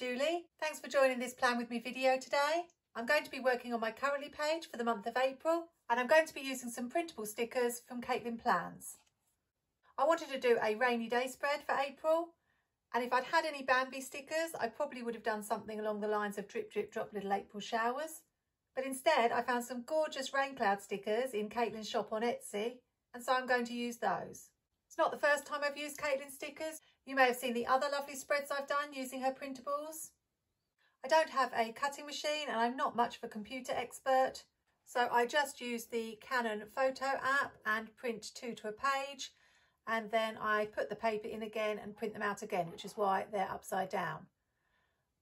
Julie. Thanks for joining this Plan With Me video today. I'm going to be working on my currently page for the month of April and I'm going to be using some printable stickers from Katelyn Plans. I wanted to do a rainy day spread for April and if I'd had any Bambi stickers I probably would have done something along the lines of drip drip drop little April showers but instead I found some gorgeous rain cloud stickers in Katelyn's shop on Etsy and so I'm going to use those. It's not the first time I've used Katelyn stickers. You may have seen the other lovely spreads I've done using her printables. I don't have a cutting machine and I'm not much of a computer expert. So I just use the Canon photo app and print two to a page. And then I put the paper in again and print them out again, which is why they're upside down.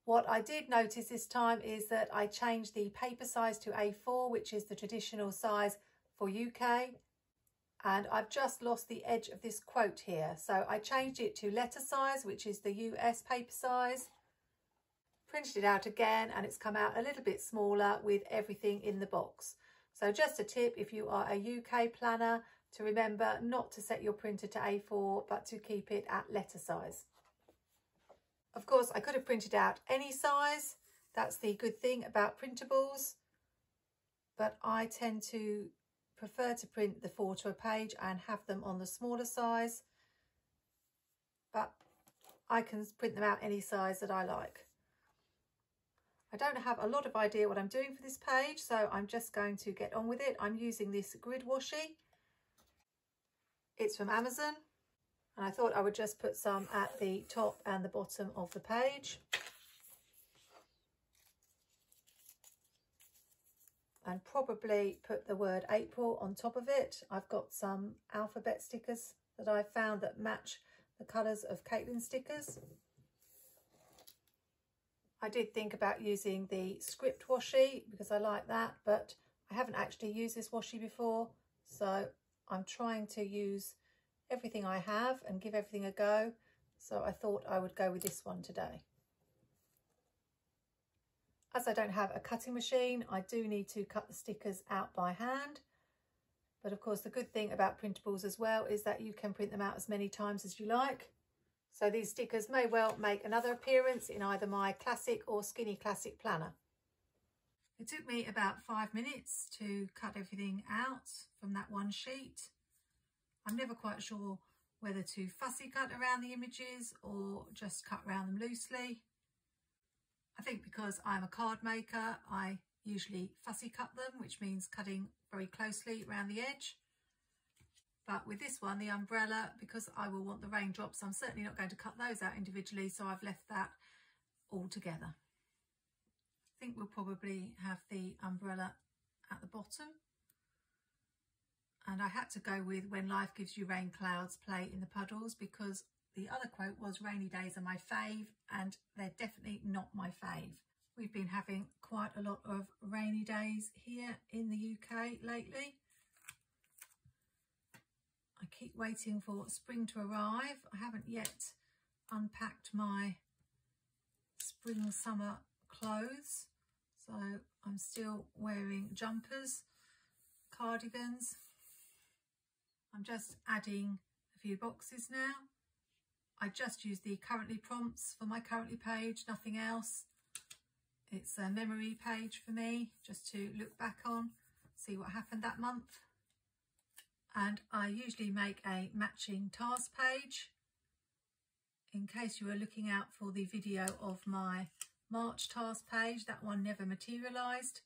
What I did notice this time is that I changed the paper size to A4, which is the traditional size for UK. And I've just lost the edge of this quote here. So I changed it to letter size, which is the US paper size printed it out again and it's come out a little bit smaller with everything in the box. So just a tip if you are a UK planner to remember not to set your printer to A4 but to keep it at letter size. Of course I could have printed out any size, that's the good thing about printables, but I tend to prefer to print the four to a page and have them on the smaller size, but I can print them out any size that I like. I don't have a lot of idea what I'm doing for this page, so I'm just going to get on with it. I'm using this grid washi. It's from Amazon, and I thought I would just put some at the top and the bottom of the page. And probably put the word April on top of it. I've got some alphabet stickers that I found that match the colours of Katelyn stickers. I did think about using the script washi because I like that, but I haven't actually used this washi before. So I'm trying to use everything I have and give everything a go. So I thought I would go with this one today. As I don't have a cutting machine, I do need to cut the stickers out by hand. But of course, the good thing about printables as well is that you can print them out as many times as you like. So these stickers may well make another appearance in either my classic or skinny classic planner. It took me about five minutes to cut everything out from that one sheet. I'm never quite sure whether to fussy cut around the images or just cut around them loosely. I think because I'm a card maker, I usually fussy cut them, which means cutting very closely around the edge. But with this one, the umbrella, because I will want the raindrops, I'm certainly not going to cut those out individually. So I've left that all together. I think we'll probably have the umbrella at the bottom. And I had to go with when life gives you rain clouds, play in the puddles because the other quote was rainy days are my fave and they're definitely not my fave. We've been having quite a lot of rainy days here in the UK lately. I keep waiting for spring to arrive. I haven't yet unpacked my spring summer clothes. So I'm still wearing jumpers, cardigans. I'm just adding a few boxes now. I just use the currently prompts for my currently page, nothing else. It's a memory page for me, just to look back on, see what happened that month. And I usually make a matching task page in case you were looking out for the video of my March task page. That one never materialized.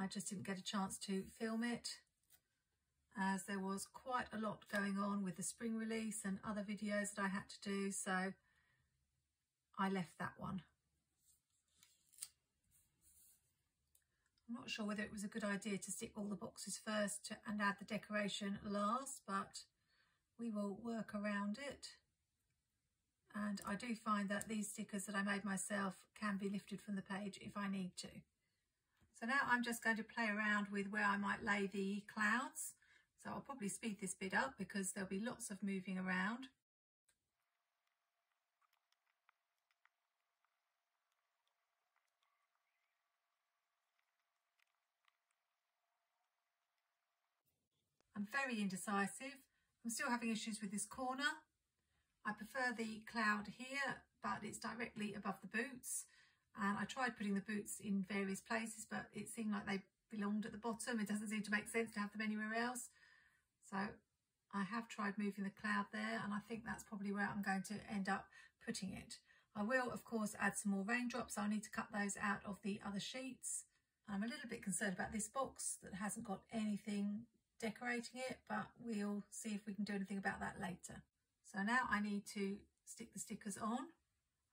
I just didn't get a chance to film it as there was quite a lot going on with the spring release and other videos that I had to do so I left that one I'm not sure whether it was a good idea to stick all the boxes first to, and add the decoration last, but we will work around it. And I do find that these stickers that I made myself can be lifted from the page if I need to. So now I'm just going to play around with where I might lay the clouds. So I'll probably speed this bit up because there'll be lots of moving around. I'm very indecisive. I'm still having issues with this corner. I prefer the cloud here but it's directly above the boots. And I tried putting the boots in various places, but it seemed like they belonged at the bottom. It doesn't seem to make sense to have them anywhere else. So I have tried moving the cloud there and I think that's probably where I'm going to end up putting it. I will, of course, add some more raindrops. I'll need to cut those out of the other sheets. I'm a little bit concerned about this box that hasn't got anything decorating it, but we'll see if we can do anything about that later. So now I need to stick the stickers on.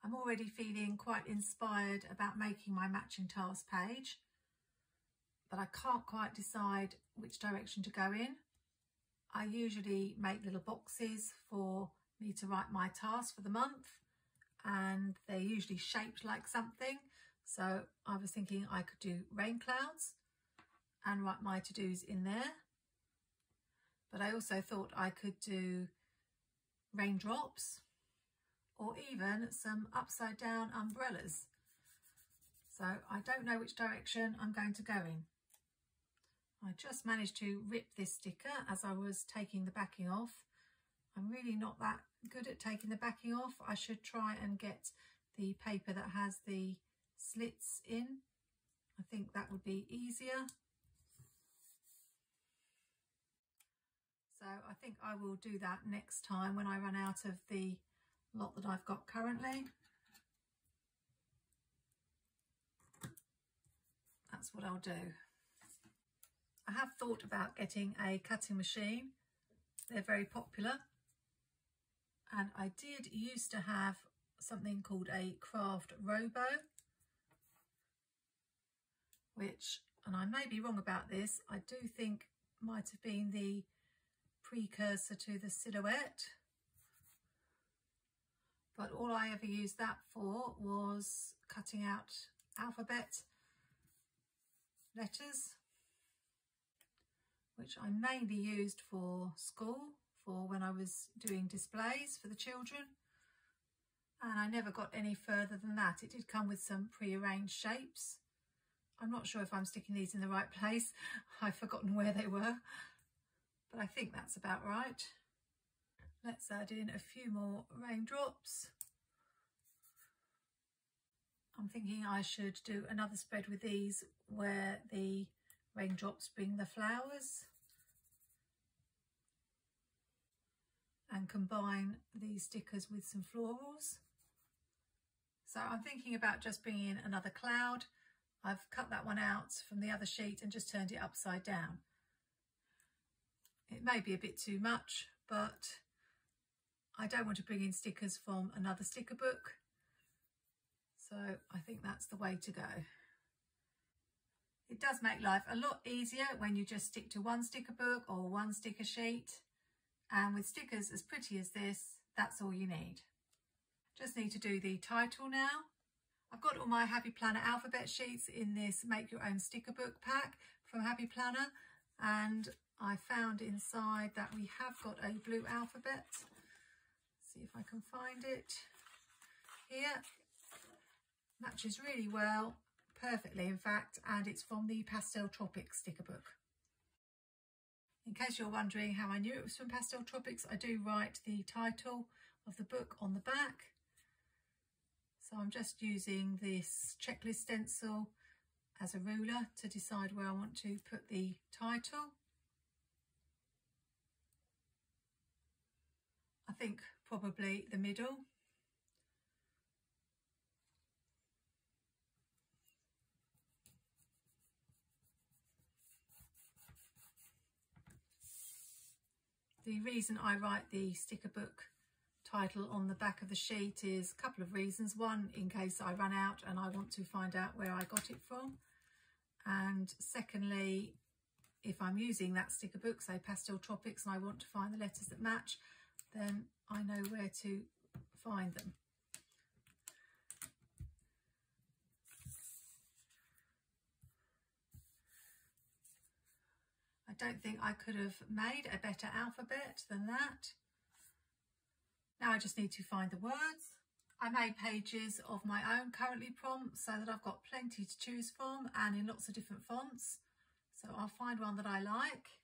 I'm already feeling quite inspired about making my matching task page, but I can't quite decide which direction to go in. I usually make little boxes for me to write my task for the month and they're usually shaped like something. So I was thinking I could do rain clouds and write my to-dos in there. But I also thought I could do raindrops or even some upside down umbrellas. So I don't know which direction I'm going to go in. I just managed to rip this sticker as I was taking the backing off. I'm really not that good at taking the backing off. I should try and get the paper that has the slits in. I think that would be easier. So I think I will do that next time when I run out of the lot that I've got currently. That's what I'll do. I have thought about getting a cutting machine. They're very popular. And I did used to have something called a craft robo which and I may be wrong about this I do think might have been the precursor to the silhouette. But all I ever used that for was cutting out alphabet letters which I mainly used for school for when I was doing displays for the children. And I never got any further than that. It did come with some pre-arranged shapes. I'm not sure if I'm sticking these in the right place. I've forgotten where they were, but I think that's about right. Let's add in a few more raindrops. I'm thinking I should do another spread with these where the raindrops bring the flowers. and combine these stickers with some florals. So I'm thinking about just bringing in another cloud. I've cut that one out from the other sheet and just turned it upside down. It may be a bit too much, but I don't want to bring in stickers from another sticker book. So I think that's the way to go. It does make life a lot easier when you just stick to one sticker book or one sticker sheet. And with stickers as pretty as this, that's all you need. Just need to do the title now. I've got all my Happy Planner alphabet sheets in this Make Your Own Sticker Book pack from Happy Planner. And I found inside that we have got a blue alphabet. Let's see if I can find it here. Matches really well, perfectly in fact, and it's from the Pastel Tropics sticker book. In case you're wondering how I knew it was from Pastel Tropics, I do write the title of the book on the back. So I'm just using this checklist stencil as a ruler to decide where I want to put the title. I think probably the middle. The reason I write the sticker book title on the back of the sheet is a couple of reasons. One, in case I run out and I want to find out where I got it from. And secondly, if I'm using that sticker book, say Pastel Tropics, and I want to find the letters that match, then I know where to find them. Don't think I could have made a better alphabet than that. Now I just need to find the words. I made pages of my own currently prompts so that I've got plenty to choose from and in lots of different fonts. So I'll find one that I like.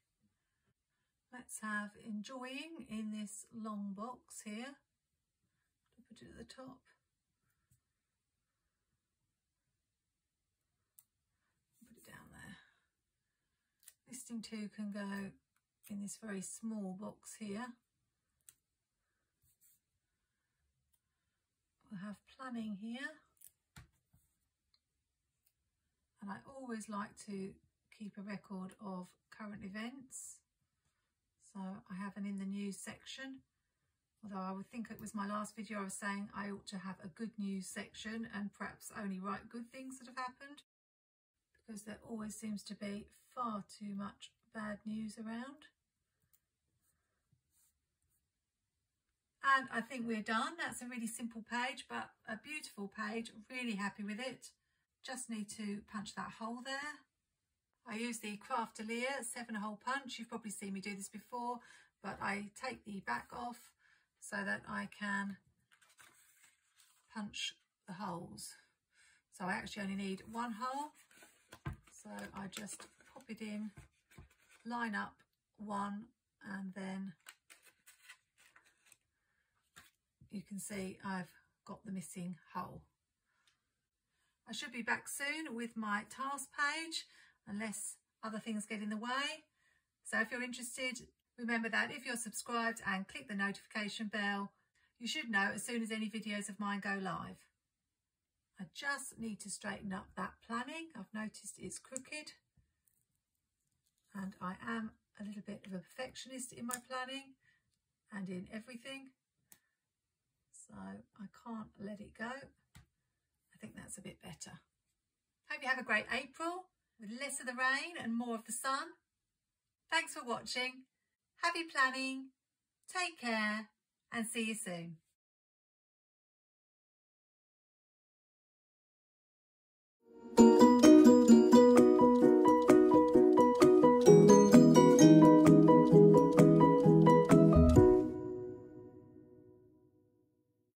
Let's have enjoying in this long box here. Put it at the top. Nesting two can go in this very small box here. We'll have planning here. And I always like to keep a record of current events. So I have an in the news section. Although I would think it was my last video I was saying I ought to have a good news section and perhaps only write good things that have happened because there always seems to be far too much bad news around. And I think we're done. That's a really simple page, but a beautiful page. Really happy with it. Just need to punch that hole there. I use the Craftelier seven hole punch. You've probably seen me do this before, but I take the back off so that I can punch the holes. So I actually only need one hole so I just in, line up one and then you can see I've got the missing hole. I should be back soon with my task page unless other things get in the way. So if you're interested, remember that if you're subscribed and click the notification bell, you should know as soon as any videos of mine go live. I just need to straighten up that planning. I've noticed it's crooked and I am a little bit of a perfectionist in my planning and in everything. So I can't let it go. I think that's a bit better. Hope you have a great April with less of the rain and more of the sun. Thanks for watching. Happy planning. Take care and see you soon.